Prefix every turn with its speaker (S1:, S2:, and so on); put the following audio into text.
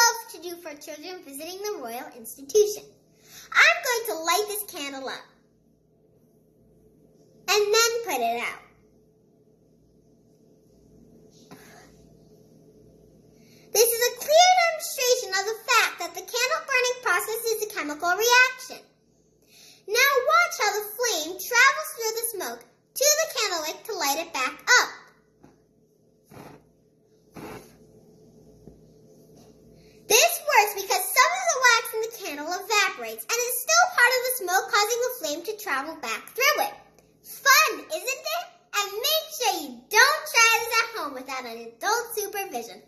S1: loves to do for children visiting the Royal Institution. I'm going to light this candle up and then put it out. This is a clear demonstration of the fact that the candle burning process is a chemical reaction. Now watch how the flame travels through the smoke to the candle wick to light it back up. This works because some of the wax in the candle evaporates and is still part of the smoke causing the flame to travel back through it. Fun, isn't it? And make sure you don't try this at home without an adult supervision